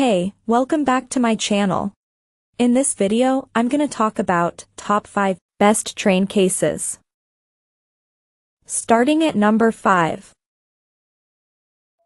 Hey, welcome back to my channel. In this video, I'm gonna talk about top 5 best train cases. Starting at number 5.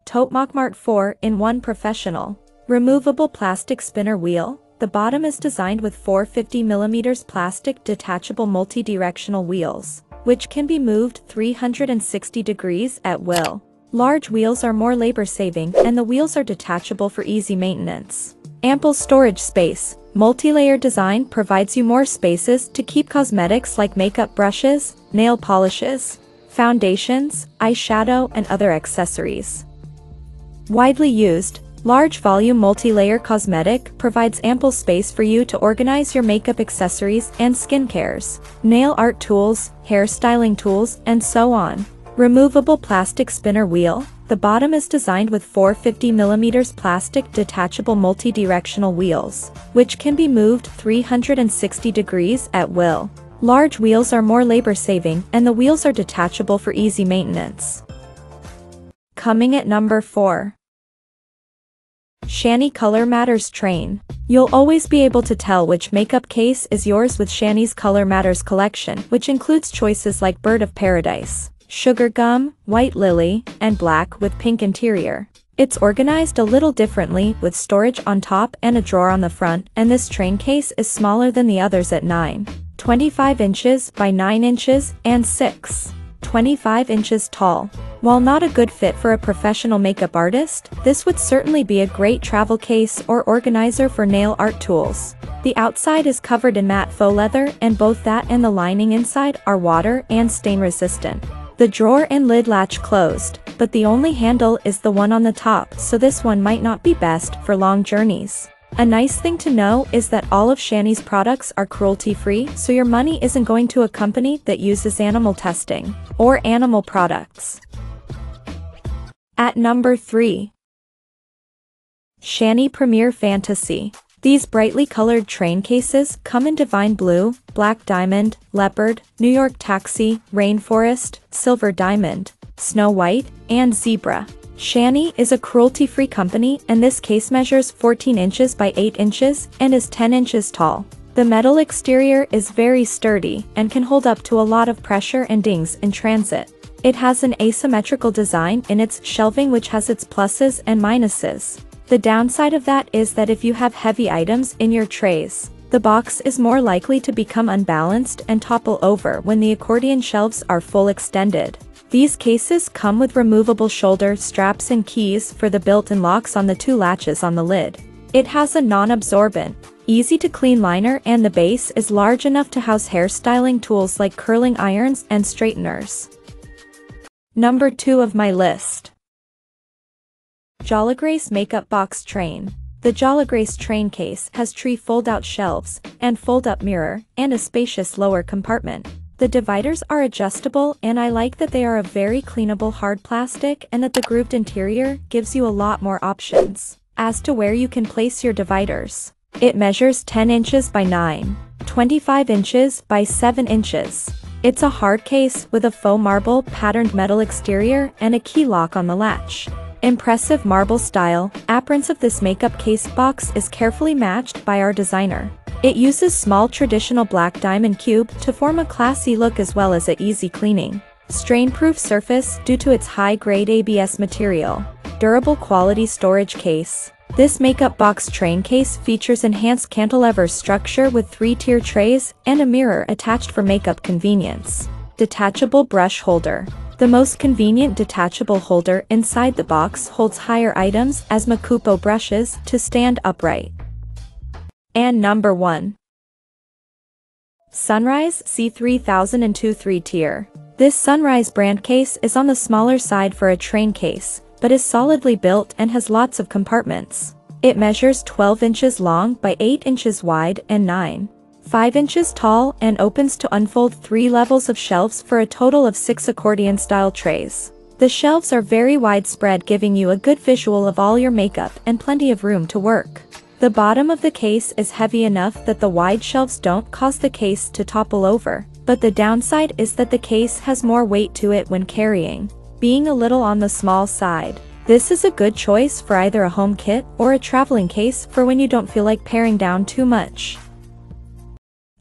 Topeakmart 4 in 1 Professional. Removable plastic spinner wheel. The bottom is designed with 450mm plastic detachable multi-directional wheels, which can be moved 360 degrees at will. Large wheels are more labor-saving and the wheels are detachable for easy maintenance. Ample storage space. Multi-layer design provides you more spaces to keep cosmetics like makeup brushes, nail polishes, foundations, eyeshadow, and other accessories. Widely used, large volume multi-layer cosmetic provides ample space for you to organize your makeup accessories and skincares, nail art tools, hairstyling tools, and so on. Removable plastic spinner wheel, the bottom is designed with 450mm plastic detachable multi-directional wheels, which can be moved 360 degrees at will. Large wheels are more labor-saving and the wheels are detachable for easy maintenance. Coming at number 4. Shany Color Matters Train. You'll always be able to tell which makeup case is yours with Shany's Color Matters collection, which includes choices like Bird of Paradise, sugar gum, white lily, and black with pink interior. It's organized a little differently with storage on top and a drawer on the front and this train case is smaller than the others at 9. 25 inches by 9 inches and 6. 25 inches tall. While not a good fit for a professional makeup artist, this would certainly be a great travel case or organizer for nail art tools. The outside is covered in matte faux leather and both that and the lining inside are water and stain resistant. The drawer and lid latch closed, but the only handle is the one on the top so this one might not be best for long journeys. A nice thing to know is that all of Shany's products are cruelty-free so your money isn't going to a company that uses animal testing or animal products. At number 3. Shani Premier Fantasy. These brightly colored train cases come in divine blue, black diamond, leopard, New York taxi, rainforest, silver diamond, snow white, and zebra. Shany is a cruelty-free company and this case measures 14 inches by 8 inches and is 10 inches tall. The metal exterior is very sturdy and can hold up to a lot of pressure and dings in transit. It has an asymmetrical design in its shelving which has its pluses and minuses. The downside of that is that if you have heavy items in your trays, the box is more likely to become unbalanced and topple over when the accordion shelves are full extended. These cases come with removable shoulder straps and keys for the built-in locks on the two latches on the lid. It has a non-absorbent, easy-to-clean liner and the base is large enough to house hairstyling tools like curling irons and straighteners. Number 2 of my list. Joligrace Makeup Box Train. The Joligrace train case has tree fold-out shelves, and fold-up mirror, and a spacious lower compartment. The dividers are adjustable and I like that they are a very cleanable hard plastic and that the grooved interior gives you a lot more options. As to where you can place your dividers. It measures 10 inches by 9, 25 inches by 7 inches. It's a hard case with a faux marble patterned metal exterior and a key lock on the latch. Impressive marble style, appearance of this makeup case box is carefully matched by our designer. It uses small traditional black diamond cube to form a classy look as well as a easy cleaning. Strain-proof surface due to its high-grade ABS material. Durable quality storage case. This makeup box train case features enhanced cantilever structure with three-tier trays and a mirror attached for makeup convenience. Detachable brush holder. The most convenient detachable holder inside the box holds higher items as Makupo brushes to stand upright. And number 1. Sunrise C3002 3-tier. This Sunrise brand case is on the smaller side for a train case, but is solidly built and has lots of compartments. It measures 12 inches long by 8 inches wide and 9. 5 inches tall and opens to unfold 3 levels of shelves for a total of 6 accordion-style trays. The shelves are very widespread giving you a good visual of all your makeup and plenty of room to work. The bottom of the case is heavy enough that the wide shelves don't cause the case to topple over, but the downside is that the case has more weight to it when carrying, being a little on the small side. This is a good choice for either a home kit or a traveling case for when you don't feel like paring down too much.